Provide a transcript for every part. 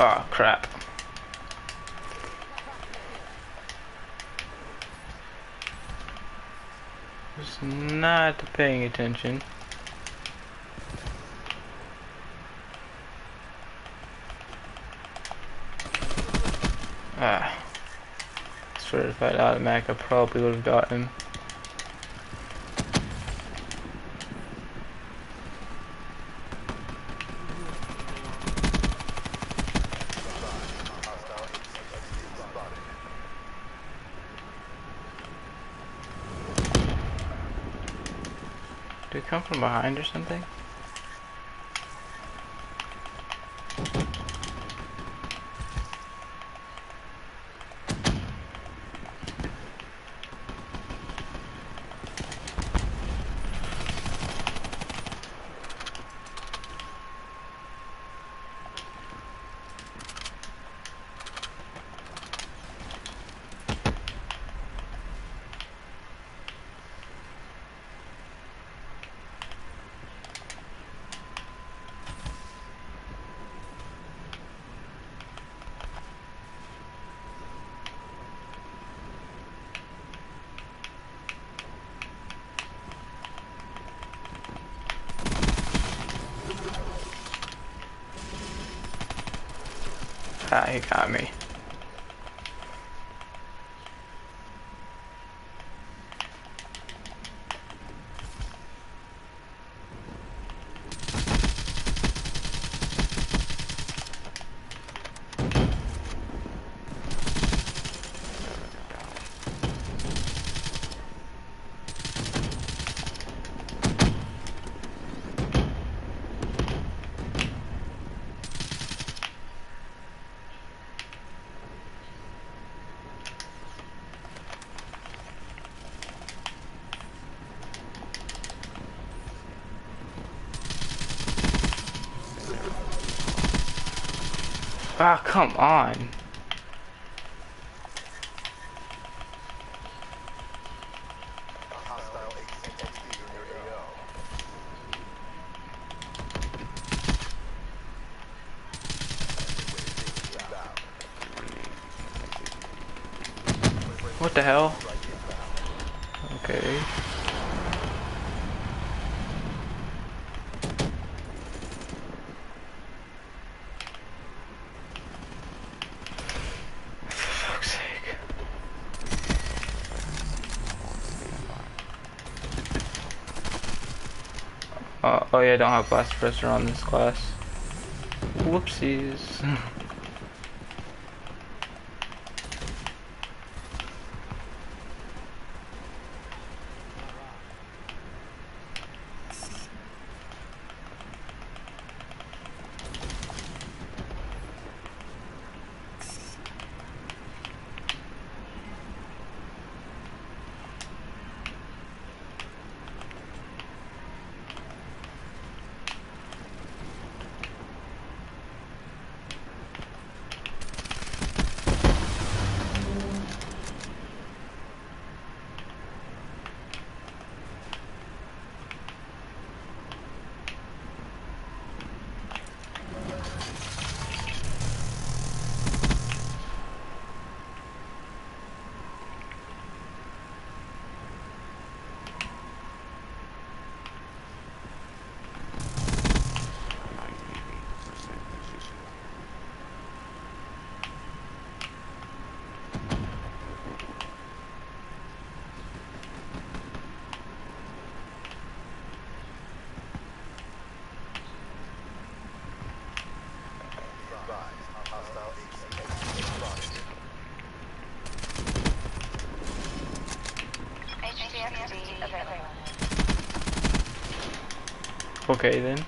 Oh crap. Was not paying attention. Ah. Certified automatic, I probably would have got come from behind or something? Ah, he got me. Ah, come on. What the hell? Okay. Oh yeah, I don't have blast suppressor on this class. Whoopsies. available. okay then.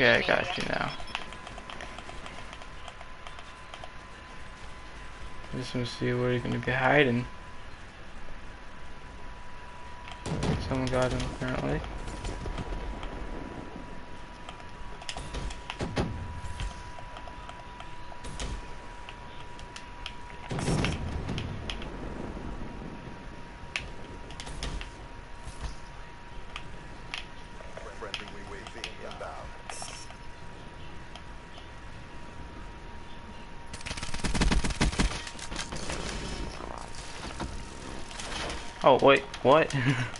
Okay, I got you now. Just want to see where you're gonna be hiding. Someone got him, apparently. Oh, wait, what?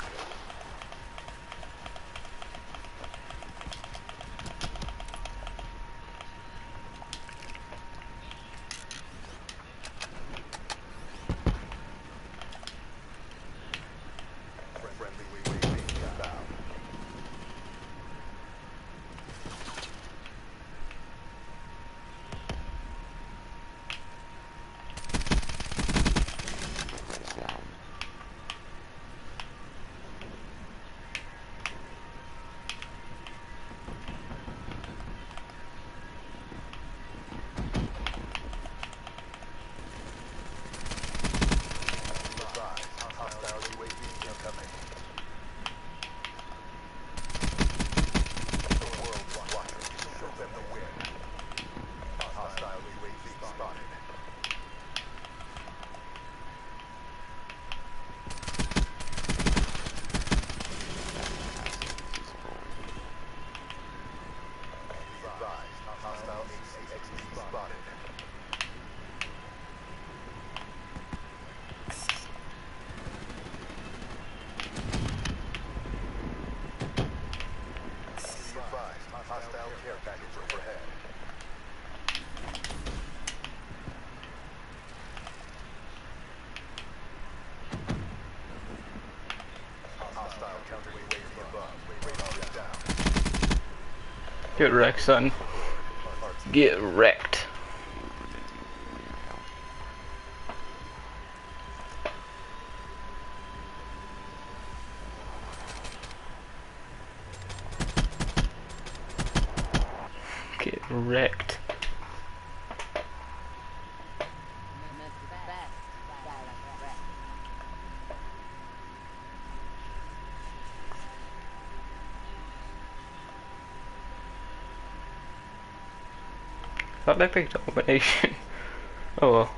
Get wrecked, son. Get wrecked. Get wrecked. thought that big combination. oh well.